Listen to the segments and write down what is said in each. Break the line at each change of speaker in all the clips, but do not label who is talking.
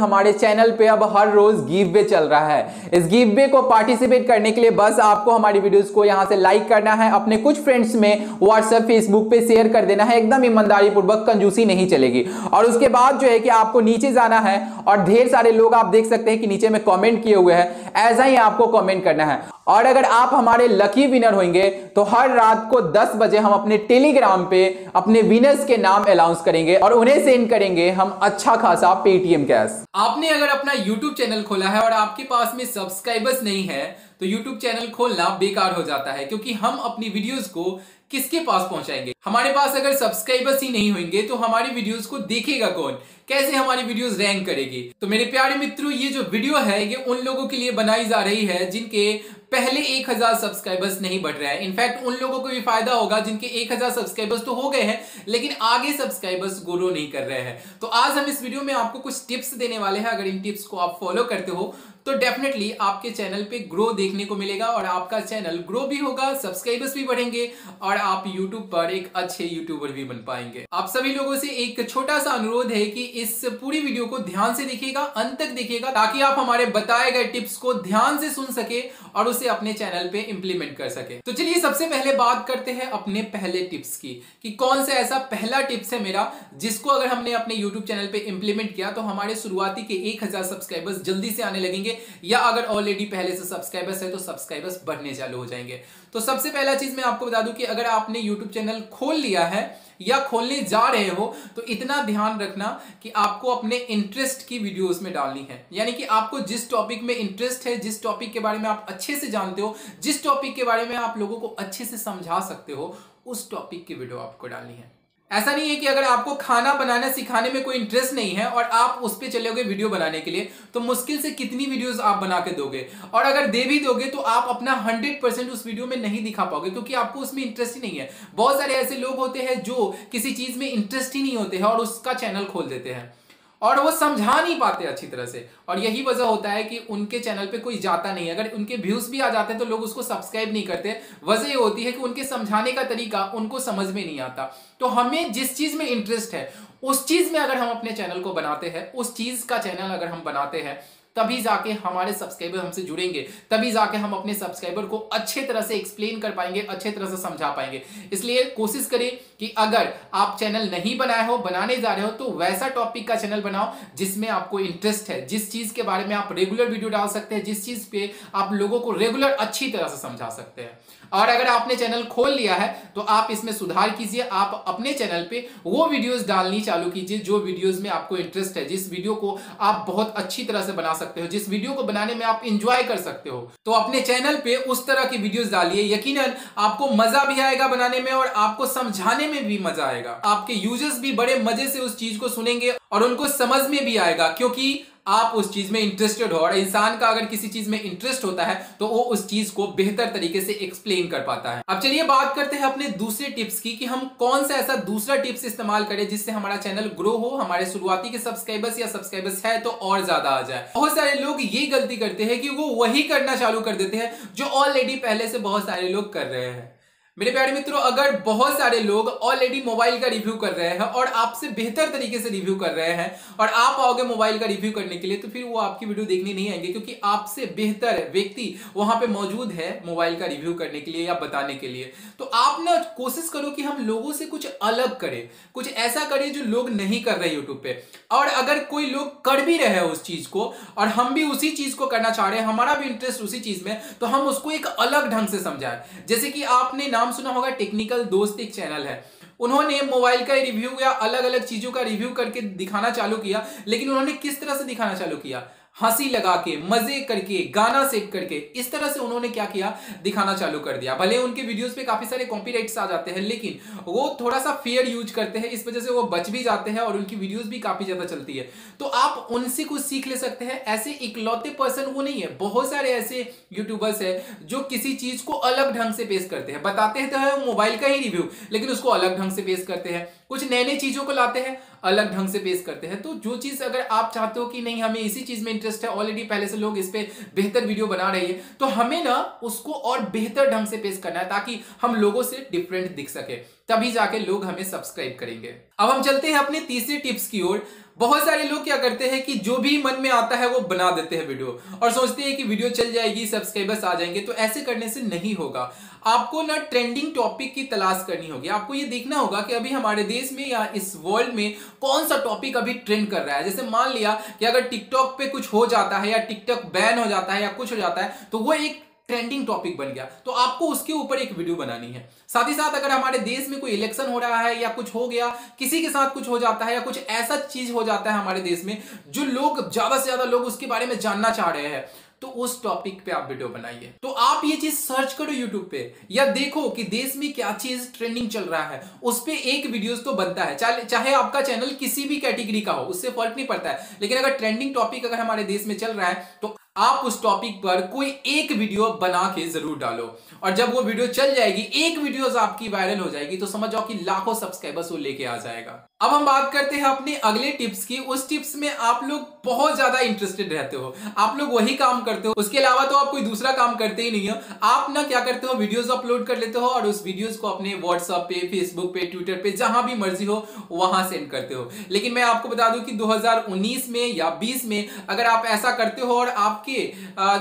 हमारे चैनल पे अब हर रोज गिव वे चल रहा है। इस गिव वे को पार्टिसिपेट करने के लिए बस आपको हमारी वीडियोस को यहाँ से लाइक करना है, अपने कुछ फ्रेंड्स में व्हाट्सएप, फेसबुक पे शेयर कर देना है, एकदम ईमानदारी पूर्वक कंजूसी नहीं चलेगी। और उसके बाद जो है कि आपको नीचे जाना है और ढेर सारे लोग आप देख सकते हैं कि नीचे में कॉमेंट किए हुए हैं, ऐसा ही आपको कॉमेंट करना है। और अगर आप हमारे लकी विनर होंगे तो हर रात को 10 बजे हम अपने टेलीग्राम पे अपने विनर्स के नाम अनाउंस करेंगे और उन्हें सेंड करेंगे हम अच्छा खासा पेटीएम कैश।
आपने अगर अपना YouTube चैनल खोला है और आपके पास में सब्सक्राइबर्स नहीं है तो YouTube चैनल खोलना बेकार हो जाता है, क्योंकि हम अपनी वीडियोस को किसके पास पहुंचाएँगे? हमारे पास अगर सब्सक्राइबर्स ही नहीं होंगे तो हमारी वीडियोस को देखेगा कौन? कैसे हमारी वीडियोस रैंक करेगी? तो मेरे प्यारे मित्रों, ये जो वीडियो है, ये उन लोगों के लिए बनाई जा रही है, जिनके पहले 1000 सब्सक्राइबर्स नहीं बढ़ रहा है। इनफैक्ट उन लोगों को भी फ़ायदा होगा जिनके 1000 सब्सक्राइबर्स तो हो गए हैं, लेकिन आगे सब्सक्राइबर्स ग्रो नहीं कर रहे हैं। तो आज हम इस वीडियो में आपको कुछ टिप्स देने वाले हैं। अगर इन टिप्स को आप फॉलो करते हो तो डेफिनेटली आपके चैनल पे ग्रो देखने को मिलेगा और आपका चैनल ग्रो भी होगा सब्सक्राइबर्स भी बढ़ेंगे और आप यूट्यूब पर एक अच्छे यूट्यूबर भी बन पाएँगे। आप सभी लोगों से एक छोटा सा अनुरोध है कि इस पूरी वीडियो को ध्यान से देखिएगा, अंत तक देखिएगा, ताकि आप हमारे बताए गए टिप्स को ध्यान से सुन सके और उसे अपने चैनल पे इंप्लीमेंट कर सके। तो चलिए सबसे पहले बात करते हैं अपने पहले टिप्स की, कि कौन सा ऐसा पहला टिप्स है मेरा जिसको अगर हमने अपने यूट्यूब चैनल पे इंप्लीमेंट किया तो हमारे शुरुआती के एक हज़ार सब्सक्राइबर्स जल्दी से आने लगेंगे या अगर ऑलरेडी पहले से सब्सक्राइबर्स है तो सब्सक्राइबर्स बढ़ने चालू हो जाएँगे। तो सबसे पहला चीज़ मैं आपको बता दूँ कि अगर आपने यूट्यूब चैनल खोल लिया है या खोलने जा रहे हो तो इतना ध्यान रखना कि आपको अपने इंटरेस्ट की वीडियोस में डालनी है। यानी कि आपको जिस टॉपिक में इंटरेस्ट है, जिस टॉपिक के बारे में आप अच्छे से जानते हो, जिस टॉपिक के बारे में आप लोगों को अच्छे से समझा सकते हो, उस टॉपिक की वीडियो आपको डालनी है। ऐसा नहीं है कि अगर आपको खाना बनाना, सिखाने में कोई इंटरेस्ट नहीं है और आप उस पर चले गए वीडियो बनाने के लिए तो मुश्किल से कितनी वीडियोस आप बना के दोगे? और अगर दे भी दोगे तो आप अपना हंड्रेड परसेंट उस वीडियो में नहीं दिखा पाओगे, क्योंकि आपको उसमें इंटरेस्ट ही नहीं है। बहुत सारे ऐसे लोग होते हैं जो किसी चीज़ में इंटरेस्ट ही नहीं होते हैं और उसका चैनल खोल देते हैं। और वो समझा नहीं पाते अच्छी तरह से। और यही वजह होता है कि उनके चैनल पे कोई जाता नहीं अगर उनके व्यूज़ भी आ जाते हैं तो लोग उसको सब्सक्राइब नहीं करते। वजह ये होती है कि उनके समझाने का तरीका उनको समझ में नहीं आता। तो हमें जिस चीज़ में इंटरेस्ट है, उस चीज़ में अगर हम अपने चैनल को बनाते हैं, उस चीज़ का चैनल अगर हम बनाते हैं तभी जाके हमारे सब्सक्राइबर हमसे जुड़ेंगे। तभी जाके हम अपने सब्सक्राइबर को अच्छे तरह से एक्सप्लेन कर पाएँगे, अच्छे तरह से समझा पाएँगे। इसलिए कोशिश करें कि अगर आप चैनल नहीं बनाए हो, बनाने जा रहे हो तो वैसा टॉपिक का चैनल बनाओ जिसमें आपको इंटरेस्ट है। जिस चीज़ के बारे में आप रेगुलर वीडियो डाल सकते हैं, जिस चीज़ पे आप लोगों को रेगुलर अच्छी तरह से समझा सकते हैं। और अगर आपने चैनल खोल लिया है तो आप इसमें सुधार कीजिए। आप अपने चैनल पे वो वीडियोस डालनी चालू कीजिए, जो वीडियोस में आपको इंटरेस्ट है। जिस वीडियो को आप बहुत अच्छी तरह से बना सकते हो, जिस वीडियो को बनाने में आप इंजॉय कर सकते हो। तो अपने चैनल पे उस तरह की वीडियोस डालिए। यकीनन, आपको मज़ा भी आएगा बनाने में और आपको समझाने में भी मज़ा आएगा। आपके यूज़र्स भी बड़े मज़े से उस चीज़ को सुनेंगे और उनको समझ में भी आएगा, क्योंकि आप उस चीज़ में इंटरेस्टेड हो और इंसान का अगर किसी चीज़ में इंटरेस्ट होता है तो वो उस चीज़ को बेहतर तरीके से एक्सप्लेन कर पाता है। अब चलिए बात करते हैं अपने दूसरे टिप्स की कि हम कौन सा ऐसा दूसरा टिप्स इस्तेमाल करें जिससे हमारा चैनल ग्रो हो, हमारे शुरुआती के सब्सक्राइबर्स या सब्सक्राइबर्स है तो और ज़्यादा आ जाए। बहुत सारे लोग ये गलती करते हैं कि वो वही करना चालू कर देते हैं जो ऑलरेडी पहले से बहुत सारे लोग कर रहे हैं। मेरे प्यारे मित्रों, अगर बहुत सारे लोग ऑलरेडी मोबाइल का रिव्यू कर रहे हैं और आपसे बेहतर तरीके से रिव्यू कर रहे हैं और आप आओगे मोबाइल का रिव्यू करने के लिए तो फिर वो आपकी वीडियो देखने नहीं आएँगे क्योंकि आपसे बेहतर व्यक्ति वहाँ पे मौजूद है मोबाइल का रिव्यू करने के लिए या बताने के लिए। तो आप ना कोशिश करो कि हम लोगों से कुछ अलग करें, कुछ ऐसा करें जो लोग नहीं कर रहे यूट्यूब पे। और अगर कोई लोग कर भी रहे उस चीज़ को और हम भी उसी चीज़ को करना चाह रहे हैं, हमारा भी इंटरेस्ट उसी चीज़ में तो हम उसको एक अलग ढंग से समझाएँ। जैसे कि आपने नाम सुना होगा टेक्निकल दोस्त एक चैनल है। उन्होंने मोबाइल का रिव्यू या अलग अलग चीज़ों का रिव्यू करके दिखाना चालू किया, लेकिन उन्होंने किस तरह से दिखाना चालू किया? हँसी लगा के, मज़े करके, गाना सेट करके, इस तरह से उन्होंने क्या किया? दिखाना चालू कर दिया। भले उनके वीडियोस पे काफ़ी सारे कॉपीराइट्स आ जाते हैं, लेकिन वो थोड़ा सा फेयर यूज़ करते हैं, इस वजह से वो बच भी जाते हैं और उनकी वीडियोस भी काफ़ी ज़्यादा चलती है। तो आप उनसे कुछ सीख ले सकते हैं। ऐसे इकलौते पर्सन वो नहीं है। बहुत सारे ऐसे यूट्यूबर्स है जो किसी चीज़ को अलग ढंग से पेश करते हैं। बताते हैं तो है मोबाइल का ही रिव्यू लेकिन उसको अलग ढंग से पेश करते हैं। कुछ नए नए चीज़ों को लाते हैं, अलग ढंग से पेश करते हैं। तो जो चीज़ अगर आप चाहते हो कि नहीं, हमें इसी चीज़ में इंटरेस्ट है ऑलरेडी पहले से लोग इस पर बेहतर वीडियो बना रहे हैं तो हमें ना उसको और बेहतर ढंग से पेश करना है, ताकि हम लोगों से डिफरेंट दिख सके। तभी जाके लोग हमें सब्सक्राइब करेंगे। अब हम चलते हैं अपने तीसरे टिप्स की ओर। बहुत सारे लोग क्या करते हैं कि जो भी मन में आता है वो बना देते हैं वीडियो और सोचते हैं कि वीडियो चल जाएगी सब्सक्राइबर्स आ जाएँगे तो ऐसे करने से नहीं होगा। आपको ना ट्रेंडिंग टॉपिक की तलाश करनी होगी। आपको ये देखना होगा कि अभी हमारे देश में या इस वर्ल्ड में कौन सा टॉपिक अभी ट्रेंड कर रहा है। जैसे मान लिया कि अगर टिकटॉक पे कुछ हो जाता है या टिकटॉक बैन हो जाता है या कुछ हो जाता है तो वो एक ट्रेंडिंग टॉपिक बन गया। तो आपको उसके ऊपर एक वीडियो बनानी है। साथ ही साथ अगर हमारे देश में कोई इलेक्शन हो रहा है या कुछ हो गया, किसी के साथ कुछ हो जाता है या कुछ ऐसा चीज़ हो जाता है हमारे देश में, जो लोग, ज़्यादा से ज़्यादा लोग उसके बारे में जानना चाह रहे हैं तो उस टॉपिक पे आप वीडियो बनाइए। तो आप ये चीज़ सर्च करो यूट्यूब पे, या देखो कि देश में क्या चीज़ ट्रेंडिंग चल रहा है। उस पर एक वीडियोस तो बनता है। चाहे आपका चैनल किसी भी कैटेगरी का हो, उससे फ़र्क नहीं पड़ता है। लेकिन अगर ट्रेंडिंग टॉपिक अगर हमारे देश में चल रहा है तो आप उस टॉपिक पर कोई एक वीडियो बना के ज़रूर डालो। और जब वो वीडियो चल जाएगी, एक वीडियो आपकी वायरल हो जाएगी तो समझ जाओ कि लाखों सब्सक्राइबर्स वो लेके आ जाएगा। अब हम बात करते हैं अपने अगले टिप्स की। उस टिप्स में आप लोग बहुत ज़्यादा इंटरेस्टेड रहते हो। आप लोग वही काम करते हो। उसके अलावा तो आप कोई दूसरा काम करते ही नहीं हो। आप ना क्या करते हो वीडियोस अपलोड कर लेते हो और उस वीडियोस को अपने व्हाट्सएप पे फेसबुक पे ट्विटर पे, जहाँ भी मर्ज़ी हो, वहाँ सेंड करते हो। लेकिन मैं आपको बता दूँ कि 2019 में या 20 में अगर आप ऐसा करते हो और आपके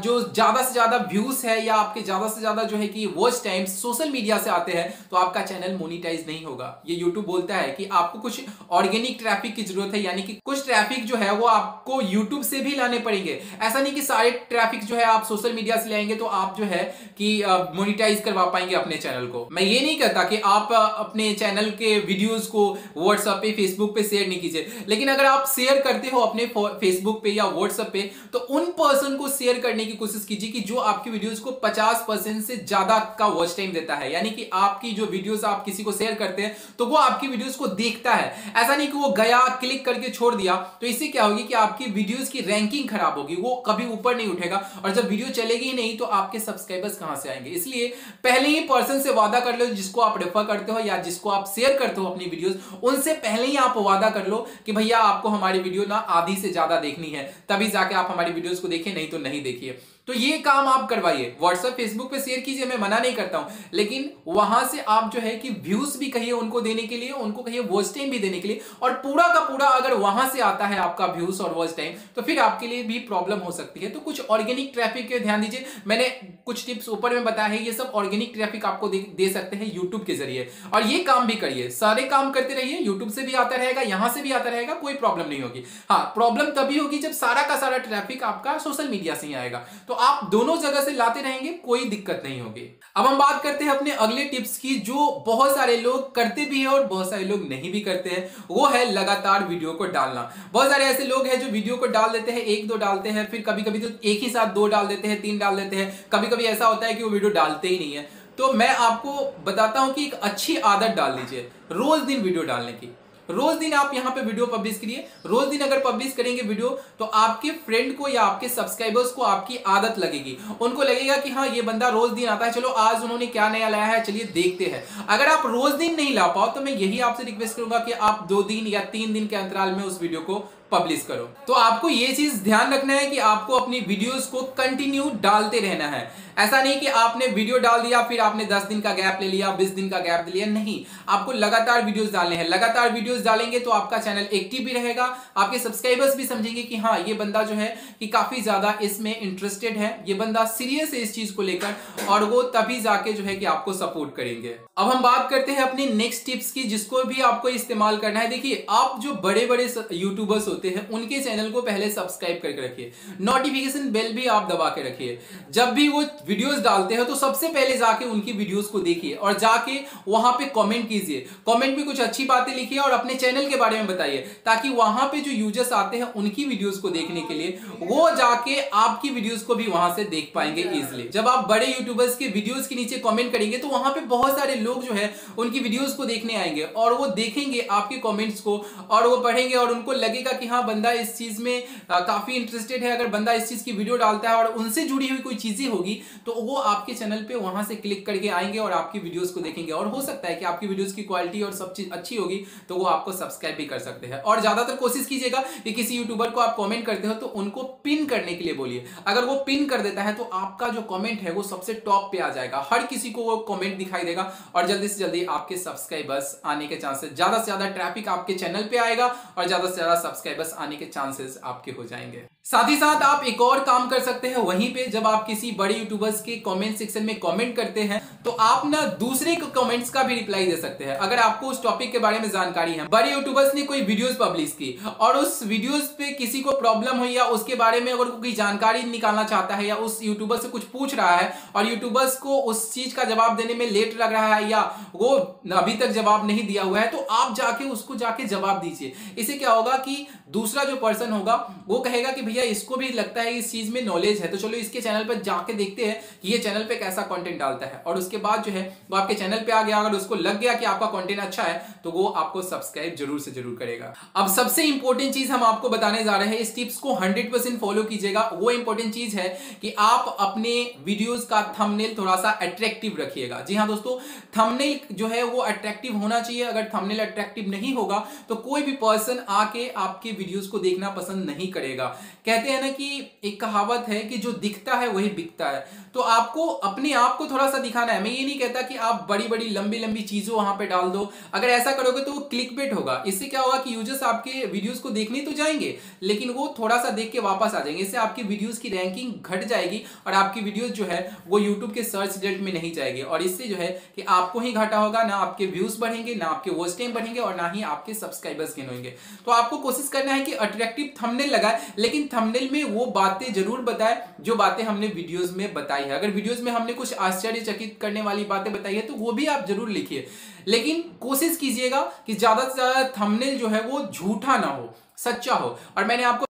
जो ज़्यादा से ज़्यादा व्यूज़ है या आपके ज़्यादा से ज़्यादा जो है कि वॉच टाइम सोशल मीडिया से आते हैं तो आपका चैनल मोनिटाइज नहीं होगा। ये यूट्यूब बोलता है कि आपको कुछ ऑर्गेनिक ट्रैफ़िक की ज़रूरत है, यानी कि कुछ ट्रैफ़िक जो है वो आपको यूट्यूब से भी लाने पड़ेंगे। ऐसा नहीं कि सारे ट्रैफ़िक जो है आप सोशल मीडिया से लाएँगे तो आप जो है कि मोनिटाइज करवा पाएँगे अपने चैनल को। मैं ये नहीं कहता कि आप अपने चैनल के वीडियोस को व्हाट्सएप पे फेसबुक पे शेयर नहीं कीजिए। लेकिन अगर आप शेयर करते हो अपने फेसबुक पे या व्हाट्सएप पे तो उन पर्सन को शेयर करने की कोशिश कीजिए कि जो आपकी वीडियोस को 50 परसेंट से ज़्यादा का वॉच टाइम देता है। यानी कि आपकी जो वीडियोस आप किसी को शेयर करते हैं तो वो आपकी वीडियोस को देखता ऐसा नहीं कि वो गया, क्लिक करके छोड़ दिया तो इससे क्या होगी कि आपकी वीडियोस की रैंकिंग खराब होगी, वो कभी ऊपर नहीं उठेगा, और जब वीडियो चलेगी ही नहीं तो आपके सब्सक्राइबर्स कहाँ से आएँगे? इसलिए पहले ही पर्सन से वादा कर लो, जिसको आप रेफर करते हो, या जिसको आप शेयर करते हो अपनी वीडियोस उनसे पहले ही आप वादा कर लो कि भैया, आपको हमारी वीडियो ना आधी से ज़्यादा देखनी है। तभी जाके आप हमारी वीडियोस को देखें, नहीं तो नहीं देखिए। तो ये काम आप करवाइए। व्हाट्सएप फेसबुक पे शेयर कीजिए मैं मना नहीं करता हूँ। लेकिन वहाँ से आप जो है कि व्यूज़ भी कहिए उनको देने के लिए उनको कहिए वॉच टाइम भी देने के लिए और पूरा का पूरा अगर वहाँ से आता है आपका व्यूज़ और वॉच टाइम तो फिर आपके लिए भी प्रॉब्लम हो सकती है। तो कुछ ऑर्गेनिक ट्रैफ़िक के ध्यान दीजिए। मैंने कुछ टिप्स ऊपर में बताया है ये सब ऑर्गेनिक ट्रैफ़िक आपको दे, दे सकते हैं यूट्यूब के ज़रिए। और ये काम भी करिए। सारे काम करते रहिए यूट्यूब से भी आता रहेगा यहाँ से भी आता रहेगा कोई प्रॉब्लम नहीं होगी। हाँ प्रॉब्लम तभी होगी जब सारा का सारा ट्रैफ़िक आपका सोशल मीडिया से ही आएगा। तो आप दोनों जगह से लाते रहेंगे, कोई दिक्कत नहीं होगी। अब हम बात करते हैं अपने अगले टिप्स की, जो बहुत सारे लोग करते भी है और बहुत सारे लोग नहीं भी करते हैं, वो है लगातार वीडियो को डालना। बहुत सारे ऐसे लोग हैं जो वीडियो को डाल देते हैं, एक दो डालते हैं, फिर कभी कभी तो एक ही साथ दो डाल देते हैं, तीन डाल देते हैं। कभी कभी ऐसा होता है कि वो वीडियो डालते ही नहीं है। तो मैं आपको बताता हूँ कि एक अच्छी आदत डाल दीजिए, रोज दिन वीडियो डालने की। रोज दिन आप यहाँ पे वीडियो पब्लिश करिए। रोज दिन अगर पब्लिश करेंगे वीडियो तो आपके फ्रेंड को या आपके सब्सक्राइबर्स को आपकी आदत लगेगी। उनको लगेगा कि हाँ ये बंदा रोज दिन आता है। चलो, आज उन्होंने क्या नया लाया है, चलिए देखते हैं। अगर आप रोज दिन नहीं ला पाओ तो मैं यही आपसे रिक्वेस्ट करूँगा कि आप दो दिन या तीन दिन के अंतराल में उस वीडियो को पब्लिश करो। तो आपको ये चीज़ ध्यान रखना है कि आपको अपनी वीडियोस को कंटिन्यू डालते रहना है। ऐसा नहीं कि आपने वीडियो डाल दिया, फिर आपने 10 दिन का गैप ले लिया 20 दिन का गैप ले लिया, नहीं। आपको लगातार वीडियोस डालने हैं। लगातार वीडियोस डालेंगे तो आपका चैनल एक्टिव भी रहेगा। आपके सब्सक्राइबर्स भी समझेंगे कि हाँ ये बंदा जो है कि काफ़ी ज़्यादा इसमें इंटरेस्टेड है। ये बंदा सीरियस है इस चीज़ को लेकर और वो तभी जाके जो है कि आपको सपोर्ट करेंगे। अब हम बात करते हैं अपनी नेक्स्ट टिप्स की, जिसको भी आपको इस्तेमाल करना है। देखिए, आप जो बड़े बड़े यूट्यूबर्स होते हैं, उनके चैनल को पहले सब्सक्राइब करके रखिए। नोटिफिकेशन बेल भी आप दबा के रखिए। जब भी वो वीडियोस डालते हैं तो सबसे पहले जाके उनकी वीडियोस को देखिए और जाके वहाँ पे कमेंट कीजिए। कमेंट में कुछ अच्छी बातें लिखिए और अपने चैनल के बारे में बताइए, ताकि वहाँ पे जो यूज़र्स आते हैं, उनकी वीडियोस को देखने के लिए वो जाके आपकी वीडियोस को भी वहाँ से देख पाएँगे इजिली जब आप बड़े यूट्यूबर्स के वीडियोस के नीचे कमेंट करेंगे तो वहाँ पे बहुत सारे लोग जो है, उनकी वीडियोस को देखने आएँगे और वो देखेंगे आपके कमेंट्स को और वो पढ़ेंगे और उनको लगेगा कि हाँ बंदा इस चीज़ में काफ़ी इंटरेस्टेड है। अगर बंदा इस चीज़ की वीडियो डालता है और उनसे जुड़ी हुई कोई चीज़ें होगी तो वो आपके चैनल पे वहाँ से क्लिक करके आएँगे और आपकी वीडियोस को देखेंगे। और हो सकता है कि आपकी वीडियोस की क्वालिटी और सब चीज़ अच्छी होगी तो वो आपको सब्सक्राइब भी कर सकते हैं। और ज़्यादातर कोशिश कीजिएगा कि किसी यूट्यूबर को आप कॉमेंट करते हो तो उनको पिन करने के लिए बोलिए। अगर वो पिन कर देता है तो आपका जो कॉमेंट है, वो सबसे टॉप पे आ जाएगा। हर किसी को वो कॉमेंट दिखाई देगा और जल्दी से जल्दी आपके सब्सक्राइबर्स आने के चांसेस ज़्यादा से ज़्यादा ट्रैफ़िक आपके चैनल पे आएगा और ज़्यादा से ज़्यादा सब्सक्राइबर्स आने के चांसेस आपके हो जाएँगे। साथ ही साथ आप एक और काम कर सकते हैं, वहीं पे जब आप किसी बड़े यूट्यूबर्स के कमेंट सेक्शन में कमेंट करते हैं तो आप ना दूसरे को कमेंट्स का भी रिप्लाई दे सकते हैं। अगर आपको उस टॉपिक के बारे में जानकारी है, बड़े यूट्यूबर्स ने कोई वीडियोस पब्लिश की, और उस वीडियोस पे किसी को प्रॉब्लम हुई या उसके बारे में अगर कोई जानकारी निकालना चाहता है या उस यूट्यूबर से कुछ पूछ रहा है, और यूट्यूबर्स को उस चीज़ का जवाब देने में लेट लग रहा है या वो अभी तक जवाब नहीं दिया हुआ है तो आप जाके उसको जाके जवाब दीजिए। इससे क्या होगा कि दूसरा जो पर्सन होगा, वो कहेगा कि भैया, इसको भी लगता है इस चीज़ में नॉलेज है। तो चलो, इसके चैनल पर जाके देखते हैं कि ये चैनल पे कैसा कंटेंट डालता है। और उसके बाद जो है, वो आपके चैनल पे आ गया। अगर उसको लग गया कि आपका कंटेंट अच्छा है तो वो आपको सब्सक्राइब ज़रूर से ज़रूर करेगा। अब सबसे इंपॉर्टेंट चीज़ हम आपको बताने जा रहे हैं, इस टिप्स को हंड्रेड फॉलो कीजिएगा। वो इंपॉर्टेंट चीज़ है कि आप अपने वीडियोज़ का थंबनेल थोड़ा सा अट्रैक्टिव रखिएगा। जी हाँ दोस्तों थमनेल जो है, वो अट्रैक्टिव होना चाहिए। अगर थमनेल अट्रैक्टिव नहीं होगा तो कोई भी पर्सन आके आपके वीडियोस को देखना पसंद नहीं करेगा। कहते हैं ना कि एक कहावत है कि जो दिखता है, वही बिकता है। तो आपको अपने आप को थोड़ा सा दिखाना है। मैं ये नहीं कहता कि आप बड़ी बड़ी लंबी लंबी चीज़ों वहाँ पे डाल दो। अगर ऐसा करोगे तो वो क्लिक बेट होगा। इससे क्या होगा कि यूज़र्स आपके वीडियोस को देखने तो जाएँगे, लेकिन वो थोड़ा सा देख के वापस आ जाएँगे। इससे आपकी वीडियोस की रैंकिंग घट जाएगी और आपकी वीडियोस जो है, वो यूट्यूब के सर्च रिज़ल्ट में नहीं जाएगी। और इससे जो है कि आपको ही घाटा होगा, ना आपके व्यूज़ बढ़ेंगे, ना आपके वॉच टाइम बढ़ेंगे और ना ही आपके सब्सक्राइबर्स गेन होंगे। तो आपको कोशिश करना है कि अट्रैक्टिव थंबनेल लगाए लेकिन थंबनेल में वो बातें ज़रूर बताए, जो बातें हमने वीडियोस में बताई है। अगर वीडियोस में हमने कुछ आश्चर्यचकित करने वाली बातें बताई है तो वो भी आप ज़रूर लिखिए। लेकिन कोशिश कीजिएगा कि ज़्यादा से ज़्यादा थंबनेल जो है वो झूठा ना हो, सच्चा हो। और मैंने आपको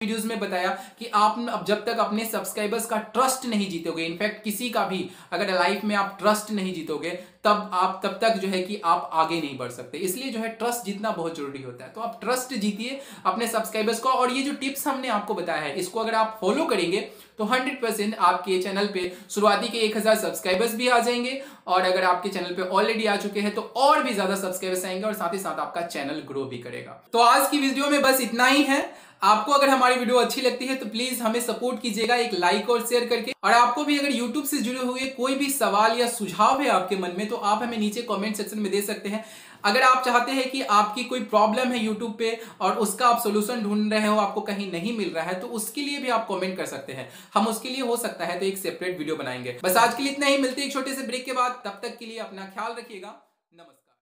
वीडियोस में बताया कि आप अब जब तक अपने सब्सक्राइबर्स का ट्रस्ट नहीं जीतोगे इनफैक्ट किसी का भी अगर लाइफ में आप ट्रस्ट नहीं जीतोगे, तब आप, तब तक जो है कि आप आगे नहीं बढ़ सकते। इसलिए जो है ट्रस्ट जीतना बहुत ज़रूरी होता है। तो आप ट्रस्ट जीतिए अपने सब्सक्राइबर्स को और ये जो टिप्स हमने आपको बताया है, इसको अगर आप फॉलो करेंगे तो 100% आपके चैनल पे शुरुआती के 1000 सब्सक्राइबर्स भी आ जाएँगे और अगर आपके चैनल पे ऑलरेडी आ चुके हैं तो और भी ज़्यादा सब्सक्राइबर्स आएँगे और साथ ही साथ आपका चैनल ग्रो भी करेगा। तो आज की वीडियो में बस इतना ही है। आपको अगर हमारी वीडियो अच्छी लगती है तो प्लीज़ हमें सपोर्ट कीजिएगा एक लाइक और शेयर करके। और आपको भी अगर यूट्यूब से जुड़े हुए कोई भी सवाल या सुझाव है आपके मन में तो आप हमें नीचे कमेंट सेक्शन में दे सकते हैं। अगर आप चाहते हैं कि आपकी कोई प्रॉब्लम है यूट्यूब पे और उसका आप सोल्यूशन ढूंढ रहे हो, आपको कहीं नहीं मिल रहा है तो उसके लिए भी आप कमेंट कर सकते हैं। हम उसके लिए हो सकता है तो एक सेपरेट वीडियो बनाएँगे। बस आज के लिए इतना ही, मिलते हैं एक छोटे से ब्रेक के बाद। तब तक के लिए अपना ख्याल रखिएगा।